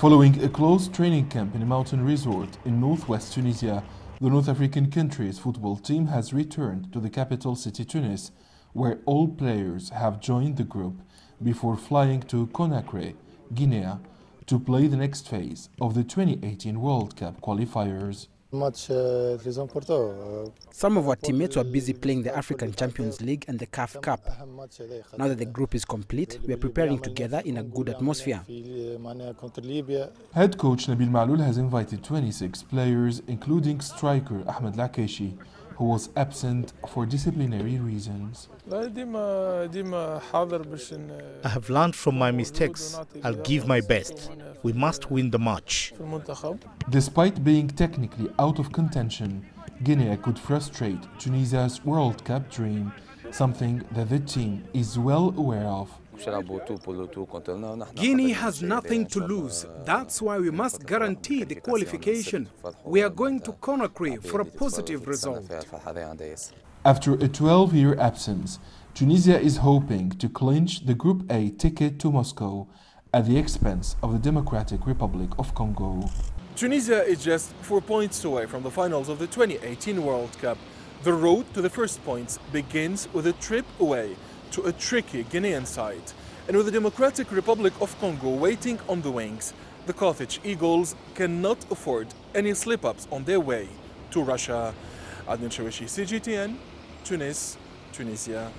Following a close training camp in a mountain resort in northwest Tunisia, the North African country's football team has returned to the capital city Tunis, where all players have joined the group before flying to Conakry, Guinea, to play the next phase of the 2018 World Cup qualifiers. Some of our teammates were busy playing the African Champions League and the CAF Cup. Now that the group is complete, we are preparing together in a good atmosphere. Head coach Nabil Maaloul has invited 26 players, including striker Ahmed Akaichi, who was absent for disciplinary reasons. I have learned from my mistakes. I'll give my best. We must win the match. Despite being technically out of contention, Guinea could frustrate Tunisia's World Cup dream, something that the team is well aware of. Guinea has nothing to lose. That's why we must guarantee the qualification. We are going to Conakry for a positive result. After a 12 year absence, Tunisia is hoping to clinch the Group A ticket to Moscow at the expense of the Democratic Republic of Congo. Tunisia is just four points away from the finals of the 2018 World Cup. The road to the first points begins with a trip away to a tricky Guinean side. And with the Democratic Republic of Congo waiting on the wings, the Carthage Eagles cannot afford any slip-ups on their way to Russia. Adnan Shawishi, CGTN, Tunis, Tunisia.